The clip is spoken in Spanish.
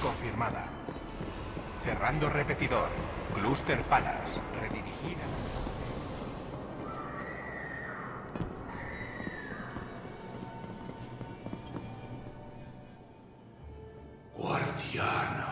confirmada. Cerrando repetidor. Cluster Palace. Redirigida. Guardiana.